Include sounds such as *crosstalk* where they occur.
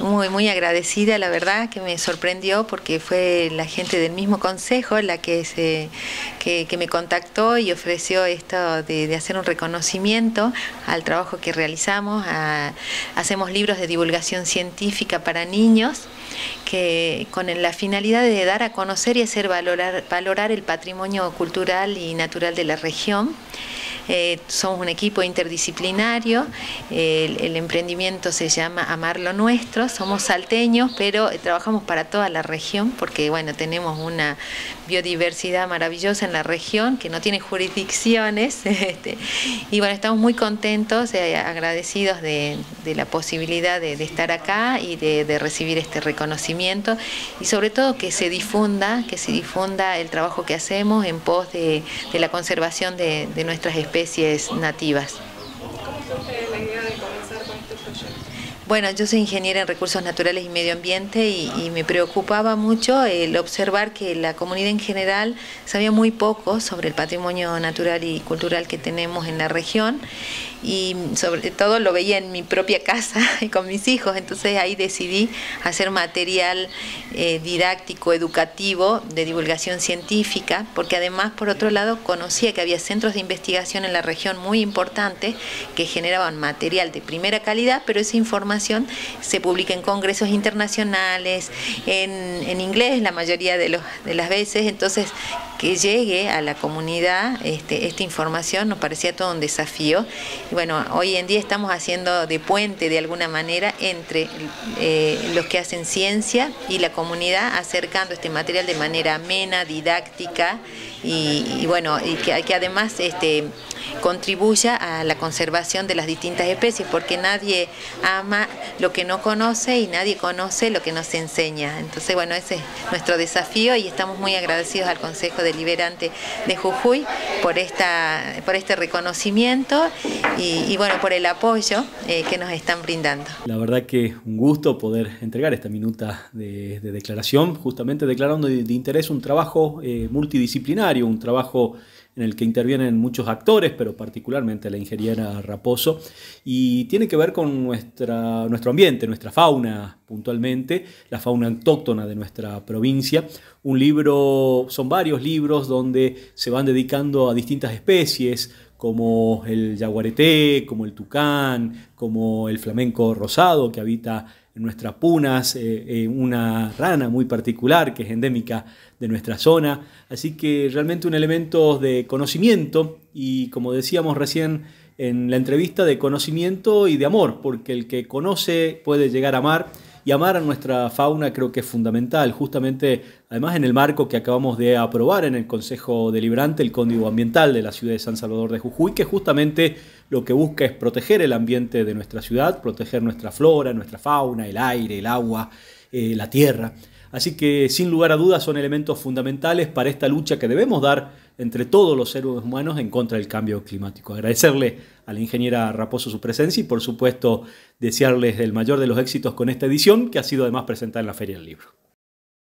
Muy, muy agradecida, la verdad, que me sorprendió porque fue la gente del mismo consejo la que, se, que, me contactó y ofreció esto de, hacer un reconocimiento al trabajo que realizamos. hacemos libros de divulgación científica para niños que con la finalidad de dar a conocer y hacer valorar, valorar el patrimonio cultural y natural de la región. Eh, somos un equipo interdisciplinario, el, emprendimiento se llama Amar lo Nuestro, somos salteños, pero trabajamos para toda la región porque bueno, tenemos una biodiversidad maravillosa en la región que no tiene jurisdicciones *laughs* este, y bueno, estamos muy contentos, y agradecidos de, la posibilidad de, estar acá y de, recibir este reconocimiento y sobre todo que se difunda, que se difunda el trabajo que hacemos en pos de, la conservación de nuestras especies especies nativas. ¿Cómo surge la idea de comenzar con este proyecto? Bueno, yo soy ingeniera en recursos naturales y medio ambiente y, me preocupaba mucho el observar que la comunidad en general sabía muy poco sobre el patrimonio natural y cultural que tenemos en la región y sobre todo lo veía en mi propia casa *laughs* y con mis hijos, entonces ahí decidí hacer material eh, didáctico, educativo, de divulgación científica, porque además por otro lado conocía que había centros de investigación en la región muy importantes que generaban material de primera calidad, pero esa información se publica en congresos internacionales, en, en inglés la mayoría de, los, de las veces, entonces que llegue a la comunidad este, esta información nos parecía todo un desafío. Y bueno, hoy en día estamos haciendo de puente de alguna manera entre eh, los que hacen ciencia y la comunidad, acercando este material de manera amena, didáctica y, bueno, y que, que además este, contribuya a la conservación de las distintas especies, porque nadie ama lo que no conoce y nadie conoce lo que nos enseña. Entonces, bueno, ese es nuestro desafío y estamos muy agradecidos al Consejo Deliberante de Jujuy por, esta, por este reconocimiento y, bueno, por el apoyo eh, que nos están brindando. La verdad que un gusto poder entregar esta minuta de, declaración, justamente declarando de, interés un trabajo eh, multidisciplinario, un trabajo en el que intervienen muchos actores, pero particularmente la ingeniera Raposo, y tiene que ver con nuestra, nuestro ambiente, nuestra fauna puntualmente, la fauna autóctona de nuestra provincia. Un libro, son varios libros donde se van dedicando a distintas especies, como el yaguareté, como el tucán, como el flamenco rosado que habita nuestras punas, eh, eh, una rana muy particular que es endémica de nuestra zona. Así que realmente un elemento de conocimiento y como decíamos recién en la entrevista, de conocimiento y de amor, porque el que conoce puede llegar a amar y amar a nuestra fauna creo que es fundamental, justamente además en el marco que acabamos de aprobar en el Consejo Deliberante, el Código Ambiental de la ciudad de San Salvador de Jujuy, que justamente lo que busca es proteger el ambiente de nuestra ciudad, proteger nuestra flora, nuestra fauna, el aire, el agua, eh, la tierra. Así que sin lugar a dudas son elementos fundamentales para esta lucha que debemos dar entre todos los seres humanos en contra del cambio climático. Agradecerle a la ingeniera Raposo su presencia y por supuesto desearles el mayor de los éxitos con esta edición que ha sido además presentada en la Feria del Libro.